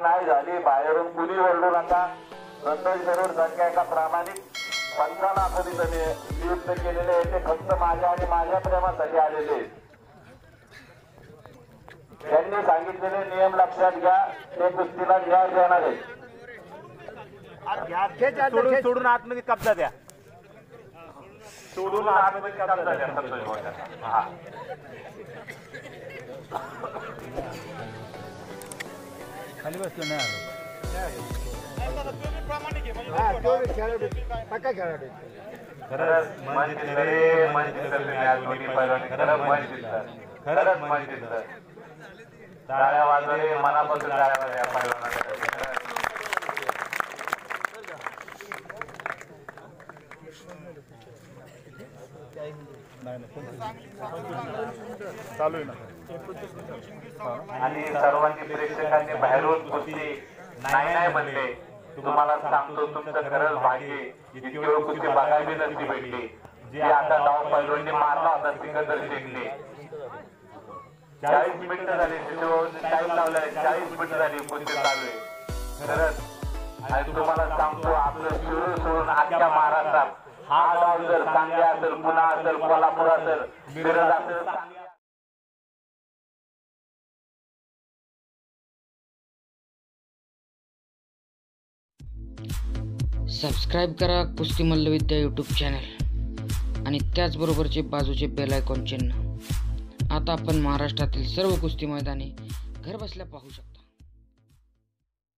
नाही झाली. बाहेरून कुणी ओरडू नका. संतोष जरूर संख्या एका प्रामाणिक पंचाला पद्धतीने नियुक्त केलेले आहे. ते फक्त माझ्या आणि माझ्या प्रेमासाठी आलेले आहेत. त्यांनी सांगितलेले नियम लक्षात घ्या. ते कुस्तीला न्याय देणार आहेत. सोडून सोडून आतमध्ये कब्जा द्या. सोडून आतमध्ये कब्जा द्या, संतोष. हा. खाली बसलो नाही खरंच मन जिंकलं रे, मन जिंकलं तुम्ही आज दोन्ही पैलवानी. खरंच मन जिंकलं. खरंच मन जिंकलं. टाळ्या वाजवा रे, मनापासून टाळ्या पैलवानासाठी. खरंच. चालू आहे ना. आणि सर्वांनी प्रेक्षकांनी बाहेरून कुस्ती नाही नाही म्हणले तुम्हाला सांगतो तुमचं खरंच भाग्य इतकी वेळ कुस्ती बघावी नसती भेटली. जे आता डाव पैलवांनी मारला होता सिकंदर शेखने चाळीस मिनिटं झाली टाईम लावलाय चाळीस मिनिटं झाली कुस्ती चालू आहे? खरंच आणि तुम्हाला सांगतो आपलं शिरूर सोडून अख्ख्या महाराष्ट्रात हा डाव जर सांगली असेल पुन्हा असेल कोल्हापूर असेल मिरज असेल सबस्क्राईब करा कुस्ती मल्लविद्या यूट्यूब चॅनल आणि त्याचबरोबरचे बाजूचे बेल आयकॉन चिन्ह. आता आपण महाराष्ट्रातील सर्व कुस्ती मैदाने घरबसल्या पाहू शकतो.